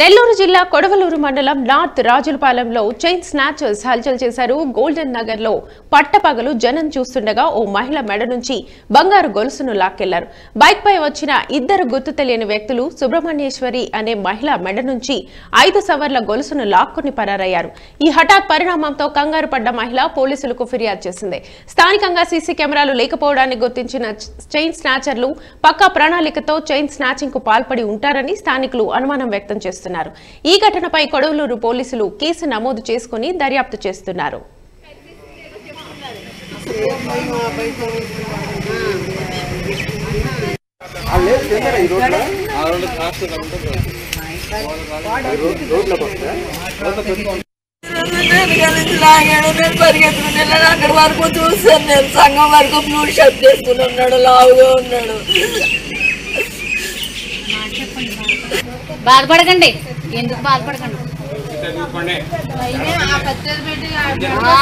నెల్లూరు జిల్లా కొడవలూరు మండలం north రాజులపాలెంలో chain snatchers హల్చల్ చేశారు. గోల్డెన్ నగర్లో పట్టపగలు జనం చూస్తుండగా ఓ మహిళ మెడ నుంచి బంగారు గొలుసును లాక్కెళ్ళారు. బైక్ పై వచ్చిన ఇద్దరు గుర్తు తెలియని వ్యక్తులు సుబ్రహ్మణ్యేశ్వరి అనే మహిళ మెడ నుంచి ఐదు సవర్ల గొలుసును లాక్కుని పరారయ్యారు. ఈ హఠాత్ పరిణామంతో కంగారు పడ్డ మహిళ పోలీసులకు ఫిర్యాదు చేసింది. స్థానికంగా సీసీ కెమెరాలు లేకపోవడాన్ని గుర్తించిన చైన్ స్నాచర్లు పక్కా ప్రణాళికతో చైన్ స్నాచింగ్కు పాల్పడి ఉంటారని స్థానికులు అనుమానం వ్యక్తం చేస్తున్నారు. చేస్తున్నారు. ఈ ఘటనపై కొడవలూరు పోలీసులు కేసు నమోదు చేసుకుని దర్యాప్తు చేస్తున్నారు. లాగాడు నేను పరిగెత్తుకుని అక్కడ వరకు చూస్తాను నేను సంఘం వరకు బ్లూ షర్ట్ చేసుకుని ఉన్నాడు లావుగా ఉన్నాడు బాధపడకండి. ఎందుకు బాధపడకండి? ఆ,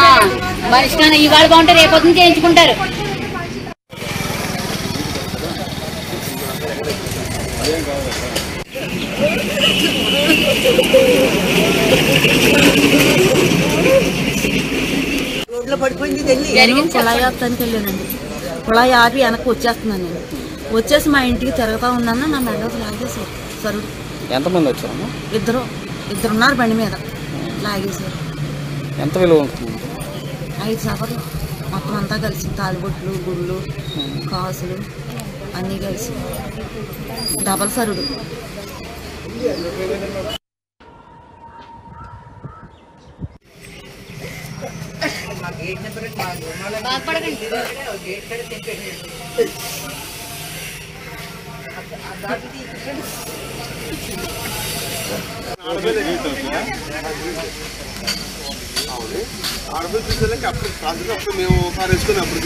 మనిషి కానీ ఇవాళ బాగుంటే రేపొద్దున చేయించుకుంటారు. రోడ్లో పడిపోయింది కుళాయి ఆపడానికి వెళ్ళానండి. కుళాయి ఆపి వెనక్కి వచ్చేస్తున్నాను నేను. వచ్చేసి మా ఇంటికి తిరుగుతా ఉన్నాను. నా మెడలోకి లాగేశారు సరుడు ఎంతమంది వచ్చారమ్మా? ఇద్దరు. ఇద్దరున్నారు బండి మీద. లాగేశారు ఎంత విలువ ఉంటుంది? ఐదు సవర్లు మొత్తం అంతా కలిసి తాలిబొట్లు గుళ్ళు కాసులు అన్నీ కలిసి. డబల్ సరుడు. బాధపడకండి ఆడపిల్ల అప్పుడు మేము కారు వేసుకుని అప్పుడు